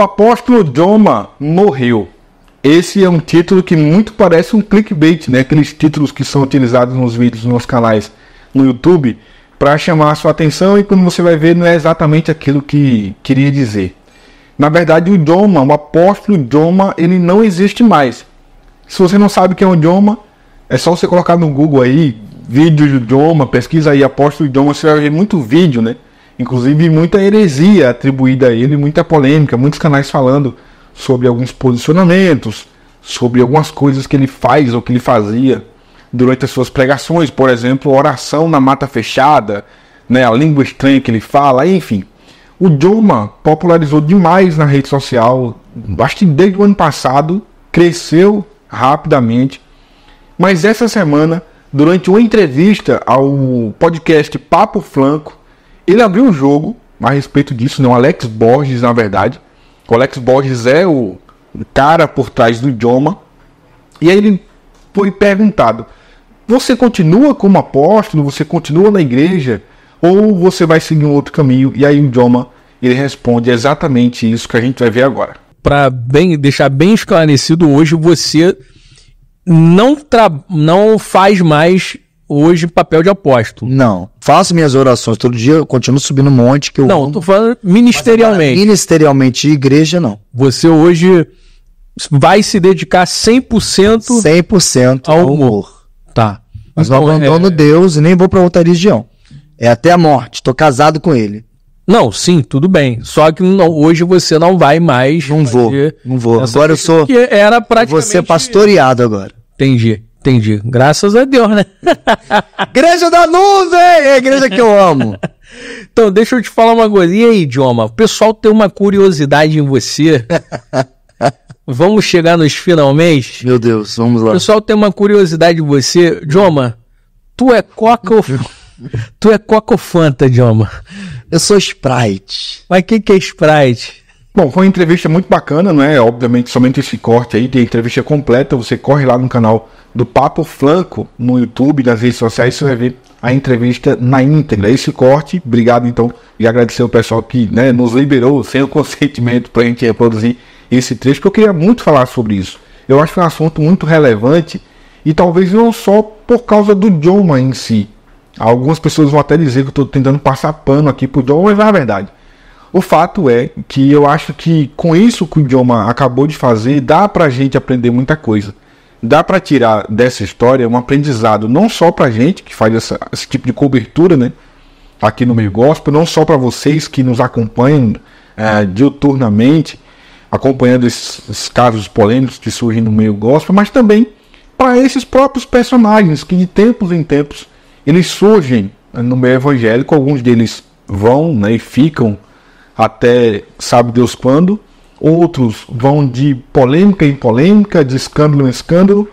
O apóstolo Joma morreu. Esse é um título que muito parece um clickbait, né? Aqueles títulos que são utilizados nos vídeos nos canais no YouTube para chamar a sua atenção e quando você vai ver não é exatamente aquilo que queria dizer. Na verdade, o Joma, o apóstolo Joma, ele não existe mais. Se você não sabe quem é o Joma, é só você colocar no Google aí, vídeo do Joma, pesquisa aí apóstolo Joma, você vai ver muito vídeo, né? Inclusive muita heresia atribuída a ele, muita polêmica, muitos canais falando sobre alguns posicionamentos, sobre algumas coisas que ele faz ou que ele fazia durante as suas pregações, por exemplo, oração na mata fechada, né, a língua estranha que ele fala, enfim. O Joma popularizou demais na rede social, acho que desde o ano passado, cresceu rapidamente. Mas essa semana, durante uma entrevista ao podcast Papo Flanco, ele abriu o jogo a respeito disso, não? Alex Borges, na verdade. O Alex Borges é o cara por trás do idioma. E aí ele foi perguntado: Você continua como apóstolo? Você continua na igreja? Ou você vai seguir um outro caminho? E aí o idioma ele responde exatamente isso que a gente vai ver agora. Para bem deixar bem esclarecido hoje, você não, não faz mais hoje papel de apóstolo. Não. Faço minhas orações todo dia, eu continuo subindo um monte que eu. Não, tô falando ministerialmente. Ministerialmente, igreja, não. Você hoje vai se dedicar 100%, 100% ao humor. humor. Tá. Mas então, não abandono é... Deus e nem vou para outra religião. É até a morte. Tô casado com ele. Não, sim, tudo bem. Só que não, hoje você não vai mais. Não vou. Não vou. Agora eu sou. Que era praticamente. Você pastoreado agora. Entendi. Entendi. Graças a Deus, né? igreja da nuvem! É a igreja que eu amo. então, deixa eu te falar uma coisa. E aí, idioma? O pessoal tem uma curiosidade em você. vamos chegar nos finalmente? Meu Deus, vamos lá. O pessoal tem uma curiosidade em você. Idioma, tu é coca ou... tu é coca ou fanta, idioma? Eu sou Sprite. Mas o que, que é Sprite? Bom, foi uma entrevista muito bacana, não é? Obviamente, somente esse corte aí, tem entrevista completa. Você corre lá no canal do Papo Flanco no YouTube, nas redes sociais, você vai ver a entrevista na íntegra. Esse corte, obrigado então, e agradecer o pessoal que né, nos liberou sem o consentimento para a gente reproduzir esse trecho, porque eu queria muito falar sobre isso. Eu acho que é um assunto muito relevante e talvez não só por causa do idioma em si. Algumas pessoas vão até dizer que eu estou tentando passar pano aqui pro idioma, mas é a verdade. O fato é que eu acho que com isso que o idioma acabou de fazer, dá pra gente aprender muita coisa. Dá para tirar dessa história um aprendizado não só pra gente que faz essa, esse tipo de cobertura, né? Aqui no meio gospel, não só para vocês que nos acompanham é, diuturnamente, acompanhando esses, esses casos polêmicos que surgem no meio gospel, mas também para esses próprios personagens que de tempos em tempos eles surgem no meio evangélico, alguns deles vão né, e ficam até sabe Deus quando. Outros vão de polêmica em polêmica, de escândalo em escândalo.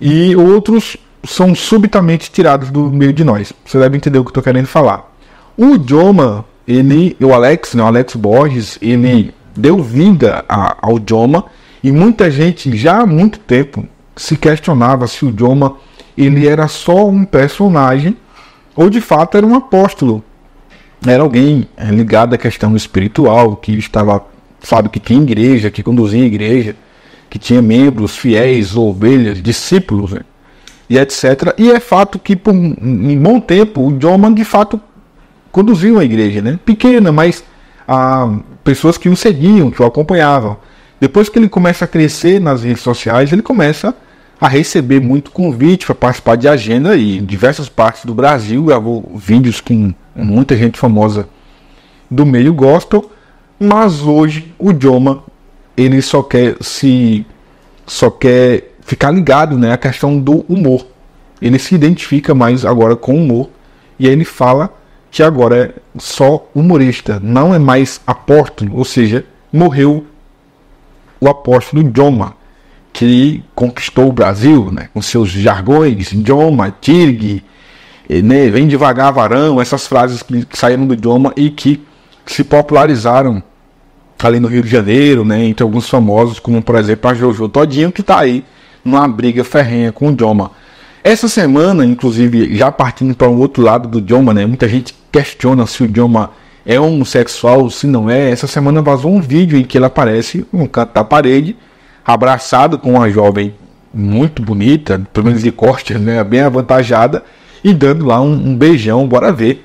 E outros são subitamente tirados do meio de nós. Você deve entender o que eu estou querendo falar. O Joma, ele, o Alex, né, o Alex Borges, ele deu vida a, ao Joma e muita gente já há muito tempo se questionava se o Joma ele era só um personagem ou de fato era um apóstolo era alguém é, ligado à questão espiritual, que estava, sabe, que tinha igreja, que conduzia igreja, que tinha membros, fiéis, ovelhas, discípulos, né? e etc. E é fato que por um bom tempo o John de fato conduziu a igreja, né? Pequena, mas ah, pessoas que o seguiam, que o acompanhavam. Depois que ele começa a crescer nas redes sociais, ele começa a receber muito convite para participar de agenda e em diversas partes do Brasil gravou vídeos com muita gente famosa do meio gospel, mas hoje o Joma ele só quer se só quer ficar ligado, né, à questão do humor. Ele se identifica mais agora com humor e aí ele fala que agora é só humorista, não é mais apóstolo, ou seja, morreu o apóstolo Joma que conquistou o Brasil, né, com seus jargões, idioma, tirgue, né, vem devagar varão, essas frases que, saíram do idioma e que se popularizaram ali no Rio de Janeiro, né, entre alguns famosos, como por exemplo a Jojo Todinho, que está aí numa briga ferrenha com o idioma. Essa semana, inclusive, já partindo para o um outro lado do idioma, né, muita gente questiona se o idioma é homossexual, se não é. Essa semana vazou um vídeo em que ele aparece no canto da parede, abraçado com uma jovem muito bonita, pelo menos de costas, né, bem avantajada, e dando lá um, um beijão, bora ver.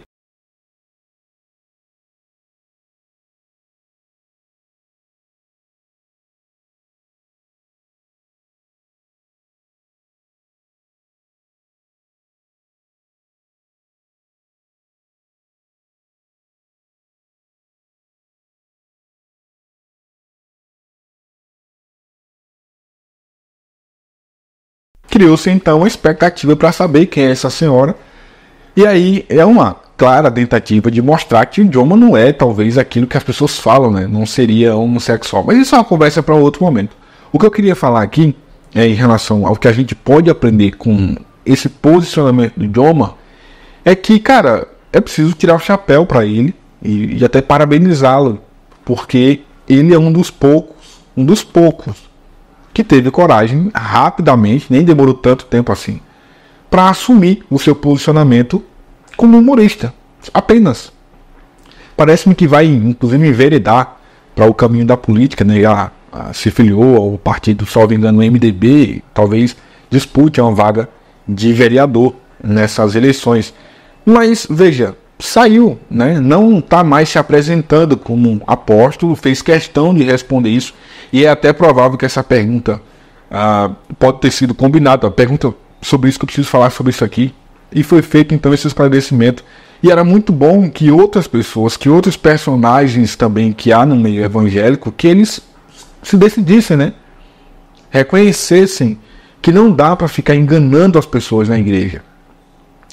Criou-se então uma expectativa para saber quem é essa senhora. E aí é uma clara tentativa de mostrar que o idioma não é talvez aquilo que as pessoas falam, né? Não seria homossexual. Mas isso é uma conversa para outro momento. O que eu queria falar aqui é em relação ao que a gente pode aprender com esse posicionamento do idioma é que, cara, é preciso tirar o chapéu para ele e, e até parabenizá-lo, porque ele é um dos poucos, um dos poucos que teve coragem rapidamente, nem demorou tanto tempo assim, para assumir o seu posicionamento como humorista. Apenas. Parece-me que vai, inclusive, enveredar para o caminho da política, né? A, a, se filiou ao partido, salvo engano, MDB, talvez dispute uma vaga de vereador nessas eleições. Mas veja, saiu, né? não está mais se apresentando como apóstolo, fez questão de responder isso, e é até provável que essa pergunta ah, pode ter sido combinada. A pergunta sobre isso que eu preciso falar sobre isso aqui. E foi feito então esse esclarecimento. E era muito bom que outras pessoas, que outros personagens também que há no meio evangélico, que eles se decidissem, né? Reconhecessem que não dá para ficar enganando as pessoas na igreja.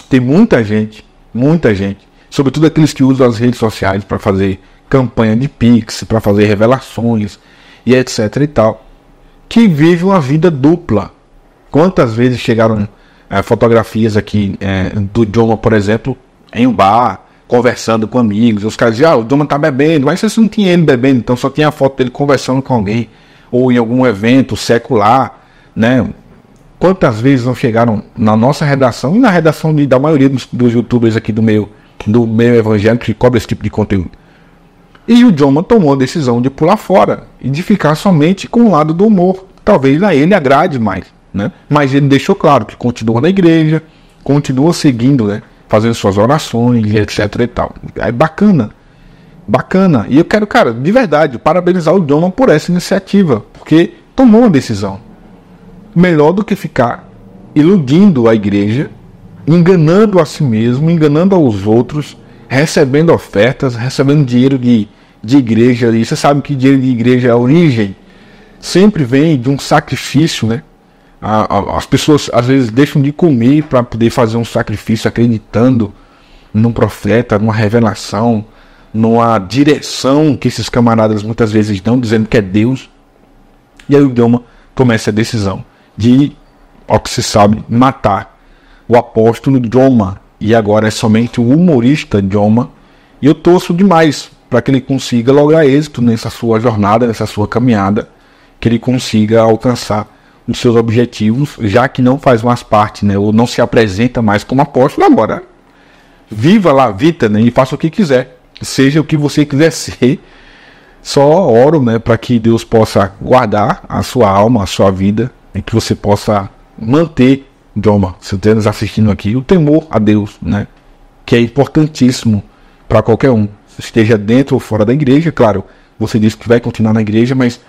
Tem muita gente, muita gente sobretudo aqueles que usam as redes sociais para fazer campanha de Pix, para fazer revelações e etc e tal, que vivem uma vida dupla. Quantas vezes chegaram é, fotografias aqui é, do Joma, por exemplo, em um bar, conversando com amigos, os caras diziam, ah, o Joma tá bebendo, mas você não tinha ele bebendo, então só tinha a foto dele conversando com alguém, ou em algum evento secular, né? Quantas vezes não chegaram na nossa redação e na redação de, da maioria dos, dos youtubers aqui do meio do meio evangélico que cobra esse tipo de conteúdo. E o John tomou a decisão de pular fora e de ficar somente com o lado do humor. Talvez a ele agrade mais, né? Mas ele deixou claro que continua na igreja, continua seguindo, né? Fazendo suas orações, etc e tal. É bacana. Bacana. E eu quero, cara, de verdade, parabenizar o John por essa iniciativa, porque tomou uma decisão. Melhor do que ficar iludindo a igreja enganando a si mesmo, enganando aos outros, recebendo ofertas, recebendo dinheiro de, de igreja. E você sabe que dinheiro de igreja, a origem, sempre vem de um sacrifício, né? As pessoas às vezes deixam de comer para poder fazer um sacrifício acreditando num profeta, numa revelação, numa direção que esses camaradas muitas vezes dão, dizendo que é Deus. E aí o Dilma toma essa decisão de, ao que se sabe, matar o apóstolo Joma, e agora é somente o humorista Joma. E eu torço demais para que ele consiga lograr êxito nessa sua jornada, nessa sua caminhada, que ele consiga alcançar os seus objetivos, já que não faz mais parte, né, ou não se apresenta mais como apóstolo agora. Viva lá, Vita, né, e faça o que quiser, seja o que você quiser ser. Só oro, né, para que Deus possa guardar a sua alma, a sua vida, e que você possa manter Joma, se você nos assistindo aqui, o temor a Deus, né? Que é importantíssimo para qualquer um. Esteja dentro ou fora da igreja, claro. Você disse que vai continuar na igreja, mas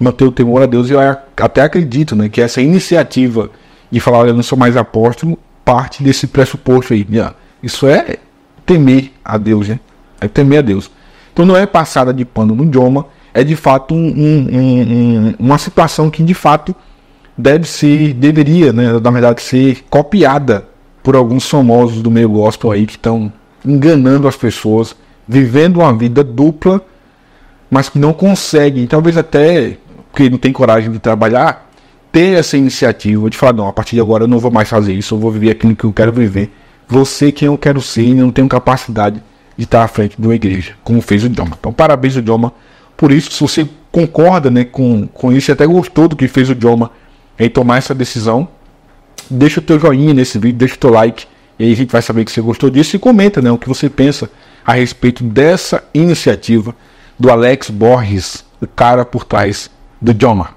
manter o temor a Deus, eu até acredito, né? Que essa iniciativa de falar, eu não sou mais apóstolo, parte desse pressuposto aí. Né? Isso é temer a Deus, né? É temer a Deus. Então não é passada de pano no Joma, é de fato um, um, um, uma situação que de fato deve ser, deveria, né, na verdade, ser copiada por alguns famosos do meio gospel aí que estão enganando as pessoas, vivendo uma vida dupla, mas que não conseguem, talvez até porque não tem coragem de trabalhar, ter essa iniciativa de falar, não, a partir de agora eu não vou mais fazer isso, eu vou viver aquilo que eu quero viver. Você quem eu quero ser e não tenho capacidade de estar à frente de uma igreja, como fez o Doma. Então, parabéns o por isso. Se você concorda né, com, com isso e até gostou do que fez o Doma em tomar essa decisão, deixa o teu joinha nesse vídeo, deixa o teu like, e aí a gente vai saber que você gostou disso e comenta né, o que você pensa a respeito dessa iniciativa do Alex Borges, o cara por trás do Joma.